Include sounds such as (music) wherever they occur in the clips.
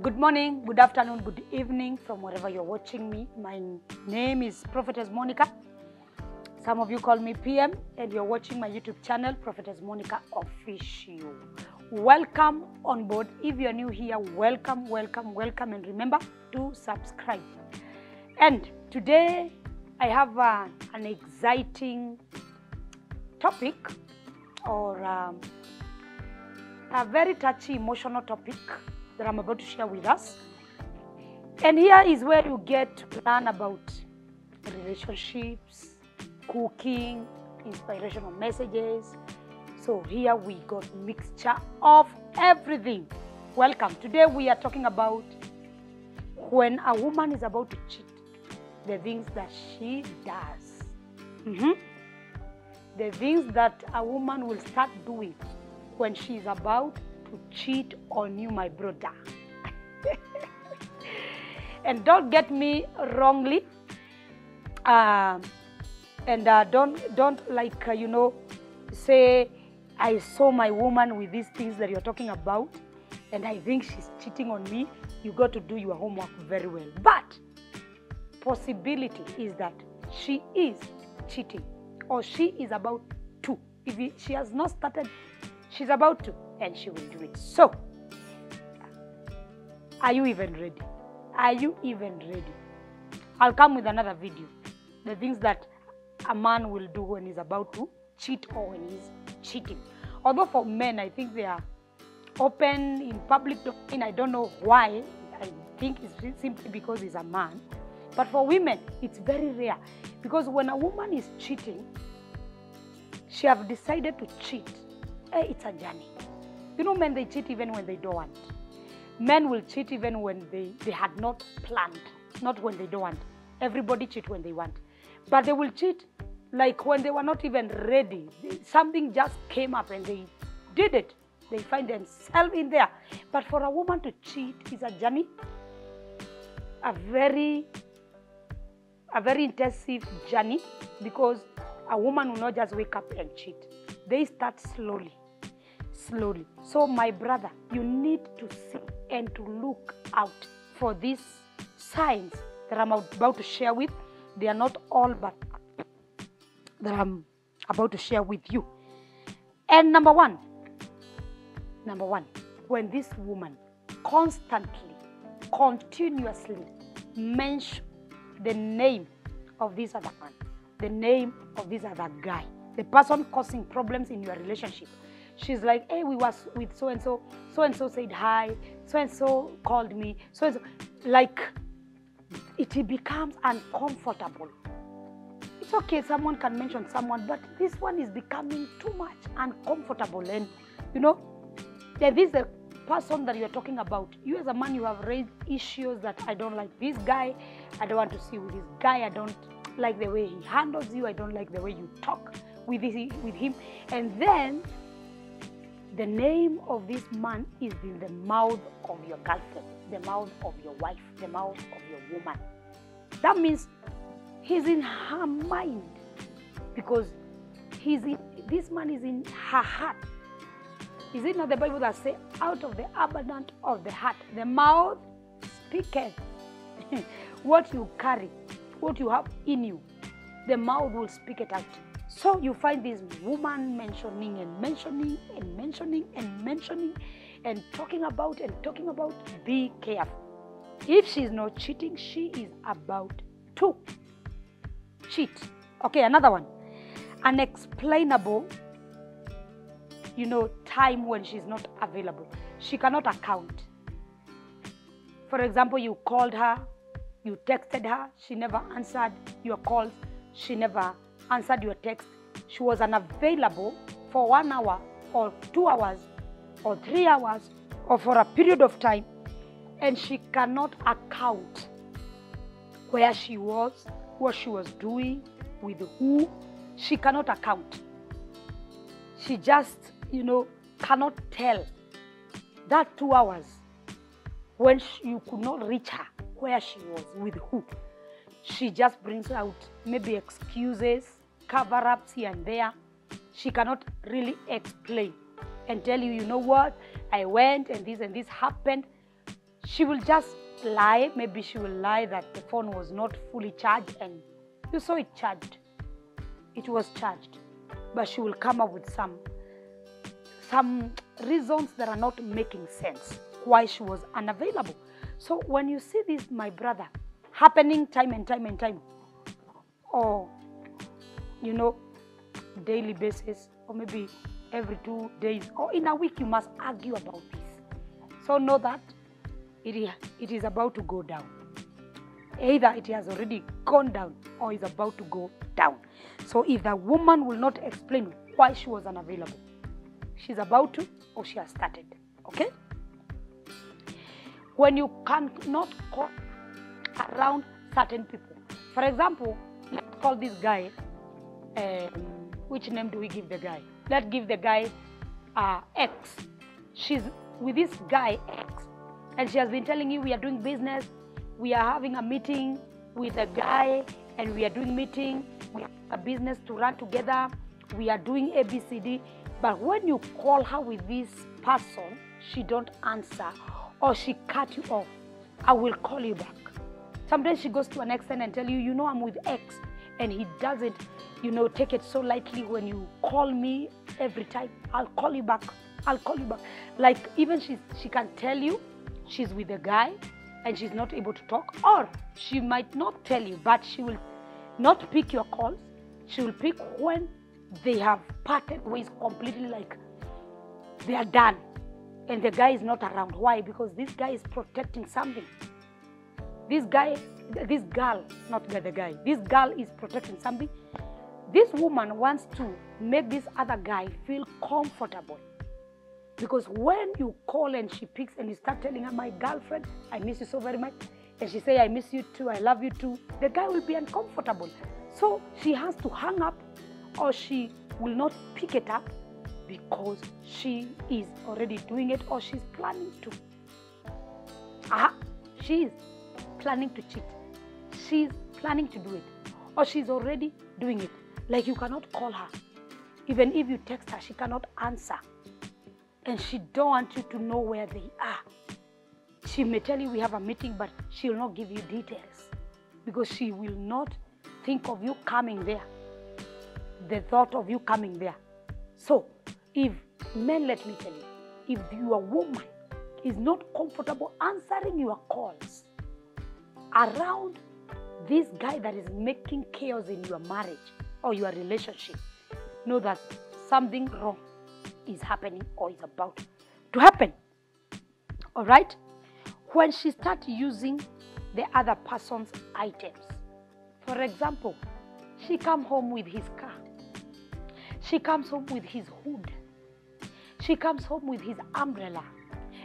Good morning, good afternoon, good evening from wherever you're watching me. My name is Prophetess Monicah. Some of you call me PM, and you're watching my YouTube channel, Prophetess Monicah Official. Welcome on board. If you're new here, welcome, welcome, welcome, and remember to subscribe. And today I have uh, an exciting topic or um, a very touchy, emotional topic that I'm about to share with us. And here is where you get to learn about relationships, cooking, inspirational messages. So here we got mixture of everything. Welcome. Today we are talking about when a woman is about to cheat, the things that she does. Mhm. The things that a woman will start doing when she is about to cheat on you, my brother. (laughs) and don't get me wrongly. Um, and uh, don't don't like uh, you know say I saw my woman with these things that you're talking about, and I think she's cheating on me. You got to do your homework very well. But possibility is that she is cheating, or she is about to. If she has not started, she's about to, and she will do it. So, are you even ready? Are you even ready? I'll come with another video. The things that a man will do when he's about to cheat or when he's cheating. Although for men, I think they are open in public domain. I don't know why. I think it's simply because he's a man. But for women, it's very rare because when a woman is cheating, she have decided to cheat. Eh, it's a journey. You know, men they cheat even when they don't want. Men will cheat even when they, they had not planned, not when they don't want. Everybody cheat when they want. But they will cheat like when they were not even ready. Something just came up and they did it. They find themselves in there. But for a woman to cheat is a journey, a very a very intensive journey because a woman will not just wake up and cheat. They start slowly, slowly. So, my brother, you need to see and to look out for these signs that I'm about to share with. They are not all, but that I'm about to share with you. And number one, number one, when this woman constantly, continuously mention the name of this other man, the name of this other guy, the person causing problems in your relationship. She's like, hey, we was with so and so, so and so said hi, so and so called me, so and so. Like, it becomes uncomfortable. It's okay, someone can mention someone, but this one is becoming too much uncomfortable. And, you know, there is a person that you're talking about. You, as a man, you have raised issues that I don't like this guy. I don't want to see with this guy. I don't like the way he handles you. I don't like the way you talk with, this, with him. And then the name of this man is in the mouth of your girlfriend, the mouth of your wife, the mouth of your woman. That means he's in her mind because he's in, this man is in her heart. Is it not the Bible that say, out of the abundance of the heart, the mouth speaketh (laughs) what you carry, what you have in you, the mouth will speak it out. So you find this woman mentioning and mentioning and mentioning and mentioning and talking about and talking about. Be careful. If she's not cheating, she is about to cheat. Okay, another one. Unexplainable you know, time when she's not available. She cannot account. For example, you called her, you texted her, she never answered your calls, she never answered your text. She was unavailable for one hour or two hours or three hours or for a period of time, and she cannot account where she was, what she was doing, with who. She cannot account she just, you know, cannot tell that two hours when sh you could not reach her, where she was, with who. She just brings out maybe excuses, cover ups here and there. She cannot really explain and tell you, you know what, I went and this and this happened. she will just lie. Maybe she will lie that the phone was not fully charged and you saw it charged. It was charged. But she will come up with some some reasons that are not making sense why she was unavailable. So when you see this, my brother, happening time and time and time, or you know, daily basis, or maybe every two days, or in a week, you must argue about this. So know that it, it is about to go down. Either it has already gone down or is about to go down. So if the woman will not explain why she was unavailable, she's about to or she has started. Okay? When you cannot call around certain people. For example, let's call this guy. Um, which name do we give the guy? Let's give the guy uh, X. She's with this guy X, and she has been telling you we are doing business, we are having a meeting with a guy, and we are doing meeting, we have a business to run together, we are doing ABCD. But when you call her with this person, she don't answer or she cut you off. I will call you back. Sometimes she goes to an extent and tell you, you know, I'm with X, and he doesn't, you know, take it so lightly when you call me every time. I'll call you back. I'll call you back. Like even she she can tell you she's with a guy and she's not able to talk, or she might not tell you, but she will not pick your calls. She will pick when they have parted ways completely, like they are done, and the guy is not around. Why? Because this guy is protecting something this guy, this girl, not the guy, this girl is protecting something. This woman wants to make this other guy feel comfortable. Because when you call and she picks and you start telling her, my girlfriend, I miss you so very much, and she say, I miss you too, I love you too, the guy will be uncomfortable. So she has to hang up or she will not pick it up because she is already doing it or she's planning to. Ah, she is planning to cheat. She's planning to do it. Or she's already doing it. Like you cannot call her. Even if you text her, she cannot answer. And she don't want you to know where they are. She may tell you we have a meeting, but she will not give you details. Because she will not think of you coming there. The thought of you coming there. So, if men, let me tell you, if your woman is not comfortable answering your calls, around this guy that is making chaos in your marriage or your relationship, know that something wrong is happening or is about to happen. All right? When she starts using the other person's items, for example, she come home with his car. She comes home with his hood. She comes home with his umbrella.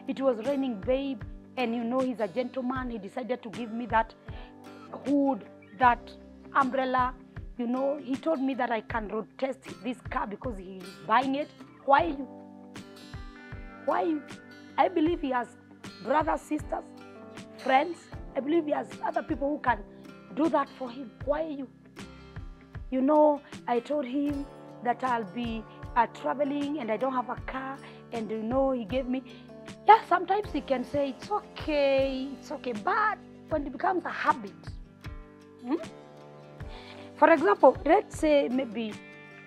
It was raining, babe, and you know he's a gentleman. He decided to give me that hood, that umbrella. You know, he told me that I can road test this car because he's buying it. Why you? Why? I believe he has brothers, sisters, friends. I believe he has other people who can do that for him. Why you? You know, I told him that I'll be uh, traveling and I don't have a car, and you know, he gave me. Yeah, sometimes you can say it's okay, it's okay, but when it becomes a habit, hmm? for example, let's say maybe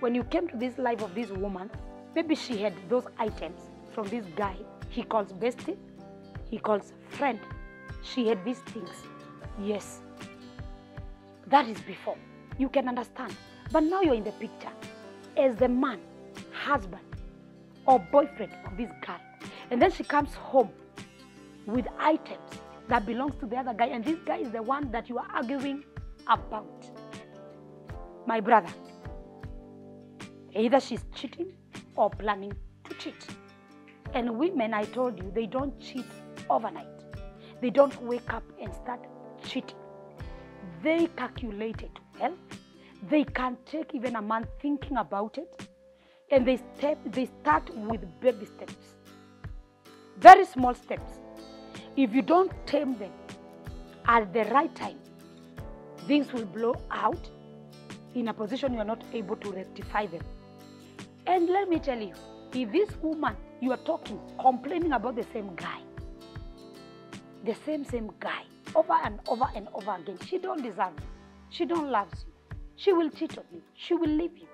when you came to this life of this woman, maybe she had those items from this guy he calls bestie, he calls friend. She had these things. Yes, that is before. You can understand. But now you're in the picture as the man, husband, or boyfriend of this girl. And then she comes home with items that belongs to the other guy. And this guy is the one that you are arguing about. My brother, either she's cheating or planning to cheat. And women, I told you, they don't cheat overnight. They don't wake up and start cheating. They calculate it well. They can take even a month thinking about it. And they step they start with baby steps. Very small steps. If you don't tame them at the right time, things will blow out in a position you are not able to rectify them. And let me tell you, if this woman you are talking, complaining about the same guy, the same same guy over and over and over again she don't deserve you she don't love you she will cheat on you she will leave you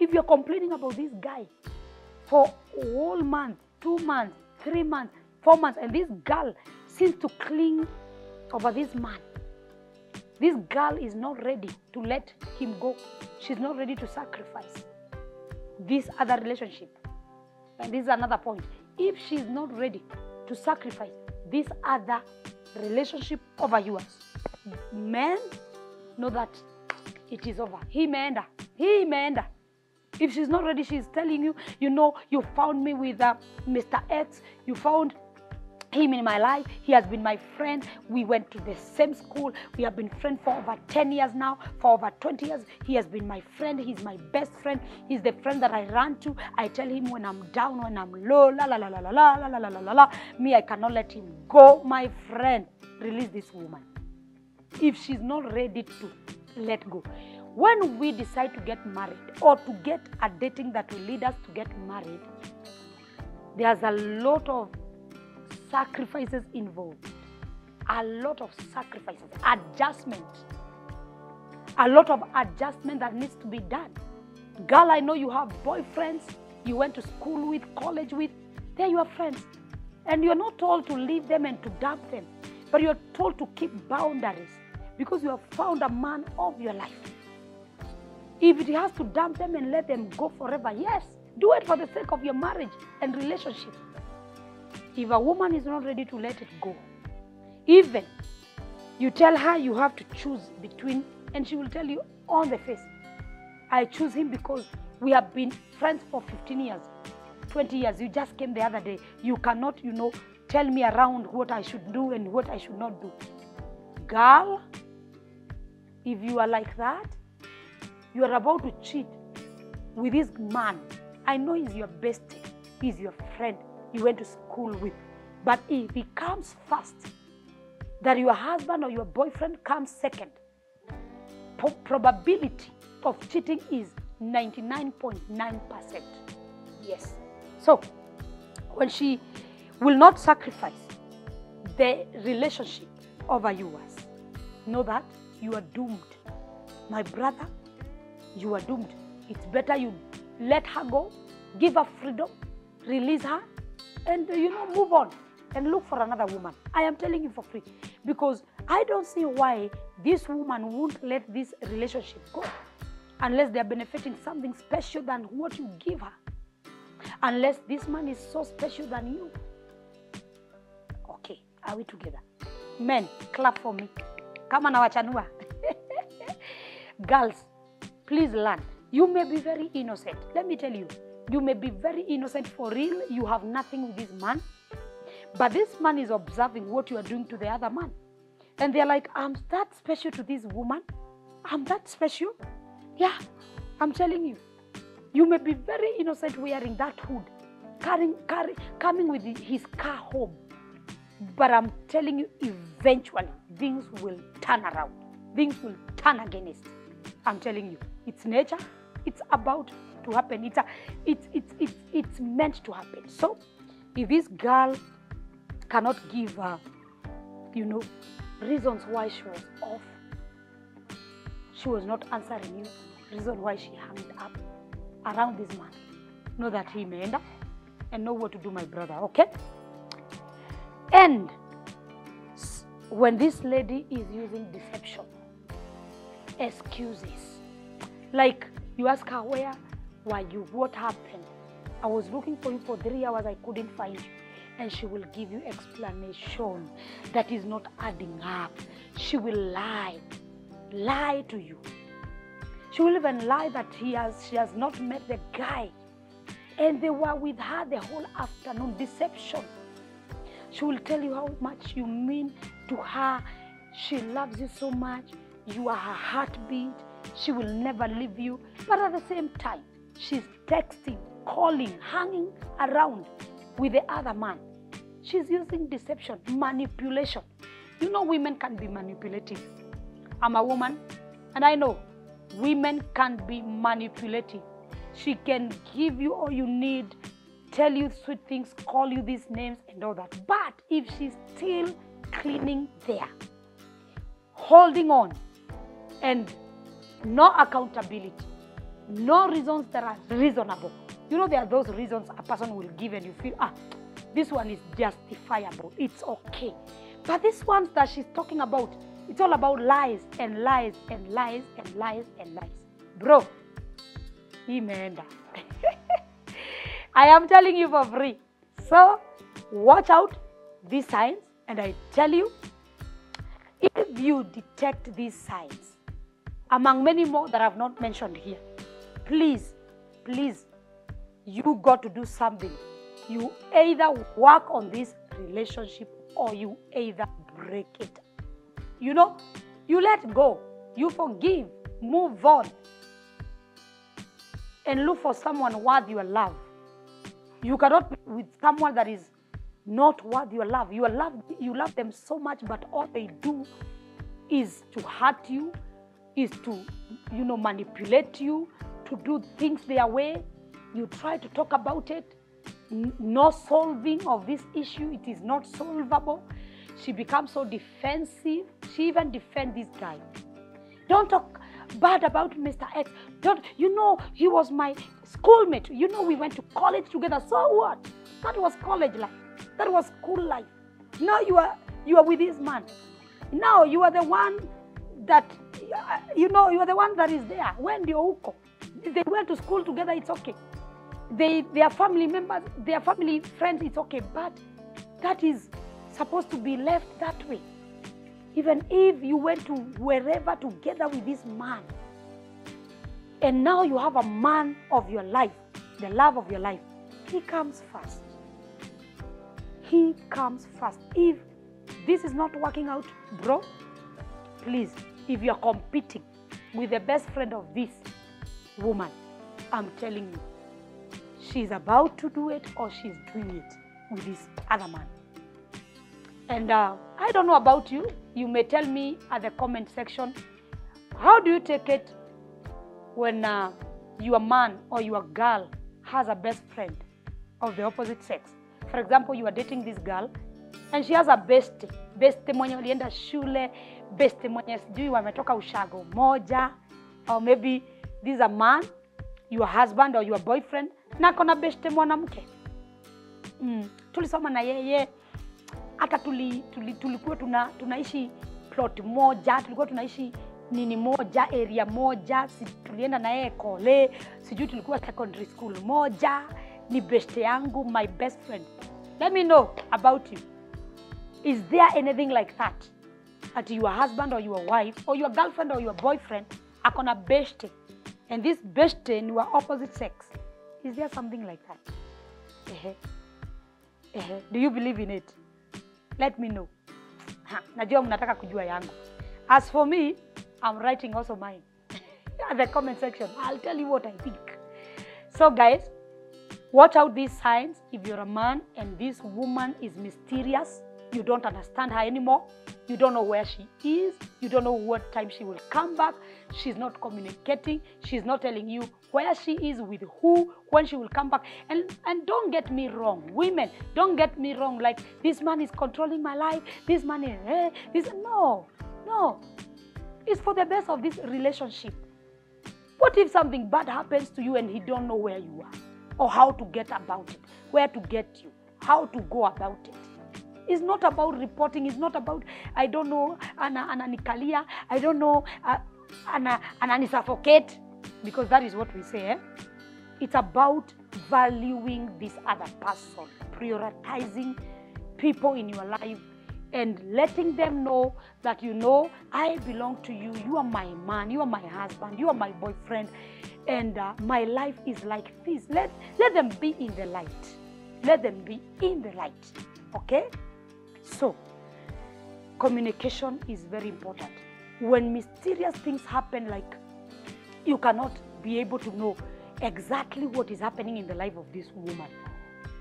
if you're complaining about this guy for a whole month two months three months four months and this girl seems to cling over this man. This girl is not ready to let him go. She's not ready to sacrifice this other relationship. And this is another point. If she's not ready to sacrifice this other relationship over yours men know that it is over. Hii imeenda hii imeenda if she's not ready she's telling you you know you found me with uh, mr x you found him in my life he has been my friend we went to the same school we have been friends for over 10 years now for over 20 years he has been my friend he's my best friend he's the friend that i run to i tell him when i'm down when i'm low la la la la la la la la la la la me i cannot let him go my friend release this woman if she's not ready to let go when we decide to get married or to get a dating that will lead us to get married there's a lot of sacrifices involved. A lot of sacrifices adjustment. A lot of adjustment that needs to be done. Girl i know you have boyfriends you went to school with college with. They're your friends. And you're not told to leave them and to dump them but you're told to keep boundaries because you have found a man of your life if it has to dump them and let them go forever yes do it for the sake of your marriage and relationship. If a woman is not ready to let it go even you tell her you have to choose between and she will tell you on the face i choose him because we have been friends for 15 years 20 years. You just came the other day. You cannot you know tell me around what i should do and what i should not do. Girl if you are like that you are about to cheat with this man. I know he's your bestie. He's your friend you went to school with. But if he comes first that your husband or your boyfriend comes second probability of cheating is 99.9% yes. So when she will not sacrifice the relationship over yours know that you are doomed. My brother you are doomed. It's better you let her go give her freedom release her and you know move on and look for another woman. I am telling you for free because i don't see why this woman won't let this relationship go unless they are benefiting something special than what you give her. Unless this man is so special than you. Okay are we together? Men clap for me. Kama nawachanua (laughs) girls please learn. You may be very innocent. Let me tell you you may be very innocent for real. You have nothing with this man. But this man is observing what you are doing to the other man. And they're like i'm that special to this woman. I'm that special. Yeah i'm telling you. You may be very innocent wearing that hood carrying, carry, coming with his car home. But i'm telling you eventually things will turn around. Things will turn against. I'm telling you it's nature. It's about to happen. It's a, it's, it's, it's, it's meant to happen. So if this girl cannot give uh, you know reasons why she was off she was not answering you reason why she hung up around this man know that he may end up and know what to do my brother okay? And when this lady is using deception excuses like you ask her where were you what happened? I was looking for you for three hours i couldn't find you. And she will give you explanation that is not adding up. She will lie lie to you. She will even lie that he has she has not met the guy. And they were with her the whole afternoon deception. She will tell you how much you mean to her. She loves you so much. You are her heartbeat she will never leave you. But at the same time she's texting calling hanging around with the other man. She's using deception manipulation. You know women can be manipulative. I'm a woman and i know women can be manipulative. She can give you all you need tell you sweet things call you these names and all that. But if she's still cleaning there, holding on, and no accountability, no reasons that are reasonable. You know, there are those reasons a person will give and you feel, ah, this one is justifiable, it's okay. But these ones that she's talking about, it's all about lies and lies and lies and lies and lies. Bro, imeenda. (laughs) I am telling you for free. So watch out these signs, and I tell you, if you detect these signs, among many more that I've not mentioned here, please, please, you got to do something. You either work on this relationship or you either break it. You know, you let go, you forgive, move on, and look for someone worth your love. You cannot be with someone that is not worth your love. You love you love them so much, but all they do is to hurt you, is to you know manipulate you, to do things their way. You try to talk about it, no solving of this issue. It is not solvable. She becomes so defensive. She even defend this guy. Don't talk bad about Mr. X. Don't you know he was my schoolmate? You know we went to college together. So what? That was college life. That was school life. Now you are you are with this man. Now you are the one that Uh, you know you are the one that is there. When the huko, they went to school together. It's okay. They their family members, their family friends. It's okay. But that is supposed to be left that way. Even if you went to wherever together with this man, and now you have a man of your life, the love of your life, he comes first. He comes first. If this is not working out, bro, please, if you're competing with the best friend of this woman, I'm telling you, she's about to do it or she's doing it with this other man. And uh, I don't know about you. You may tell me at the comment section how do you take it when uh, your man or your girl has a best friend of the opposite sex? For example, you are dating this girl and she has a best best mwenye shule, best mwenye sijui wametoka ushago moja, or maybe this is a man, your husband or your boyfriend, na kona best mwanamke mm, tulisoma na yeye hata tuli, tuli, tulikuwa tuna, tunaishi plot moja, tulikuwa tunaishi nini moja area moja, si, tulienda na yeye kole, sijui tulikuwa secondary school moja, ni best yangu, my best friend. Let me know about you. Is there anything like that? That your husband or your wife or your girlfriend or your boyfriend akona best and this best ni wa opposite sex. Is there something like that? Ehe. Ehe. Do you believe in it? Let me know. Najua mnataka kujua yangu. As for me, I'm writing also mine. (laughs) At the comment section, I'll tell you what I think. So guys, watch out these signs. If you're a man and this woman is mysterious, you don't understand her anymore, you don't know where she is, you don't know what time she will come back, she's not communicating, she's not telling you where she is with who, when she will come back. And and don't get me wrong, women, don't get me wrong, like this man is controlling my life, this man is eh, this no, no. It's for the best of this relationship. What if something bad happens to you and he don't know where you are or how to get about it, where to get you, how to go about it? It's not about reporting. It's not about I don't know ana ananikalia. I don't know uh, ana ananisuffocate because that is what we say. Eh? It's about valuing this other person, prioritizing people in your life, and letting them know that you know I belong to you. You are my man. You are my husband. You are my boyfriend, and uh, my life is like this. Let let them be in the light. Let them be in the light. Okay. So, communication is very important. When mysterious things happen, like you cannot be able to know exactly what is happening in the life of this woman,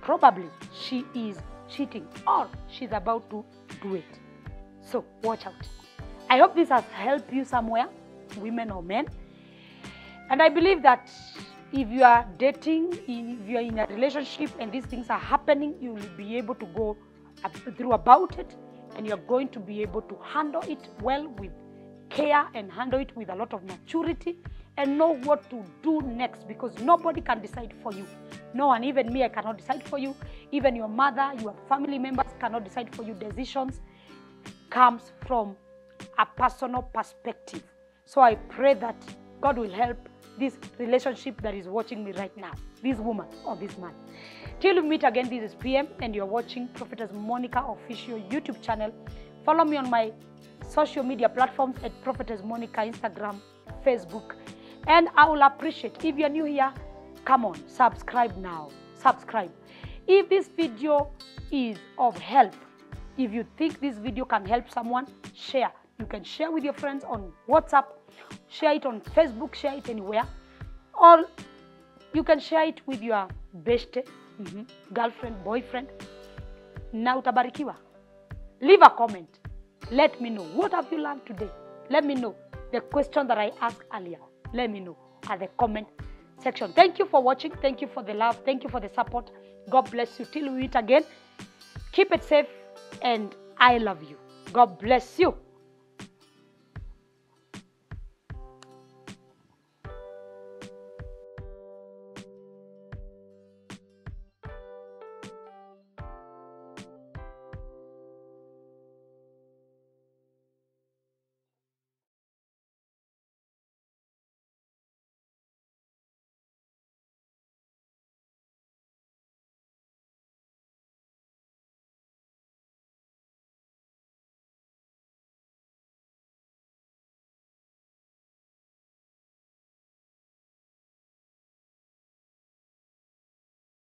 probably she is cheating or she's about to do it. So, watch out. I hope this has helped you somewhere, women or men. And I believe that if you are dating, if you are in a relationship and these things are happening, you will be able to go through about it and you're going to be able to handle it well with care and handle it with a lot of maturity and know what to do next because nobody can decide for you. No one, even me, I cannot decide for you. Even your mother, your family members cannot decide for you. Decisions comes from a personal perspective. So I pray that God will help this relationship that is watching me right now, this woman or this man. Till we meet again, this is PM, and you're watching Prophetess Monicah official YouTube channel. Follow me on my social media platforms at Prophetess Monicah, Instagram, Facebook. And I will appreciate if you're new here, come on, subscribe now. Subscribe. If this video is of help, if you think this video can help someone, share. You can share with your friends on WhatsApp, share it on Facebook, share it anywhere. Or you can share it with your best mhm, girlfriend, boyfriend. Na utabarikiwa. Leave a comment. Let me know. What have you learned today? Let me know. The question that I asked earlier. Let me know at the comment section. Thank you for watching. Thank you for the love. Thank you for the support. God bless you. Till we meet again. Keep it safe and I love you. God bless you.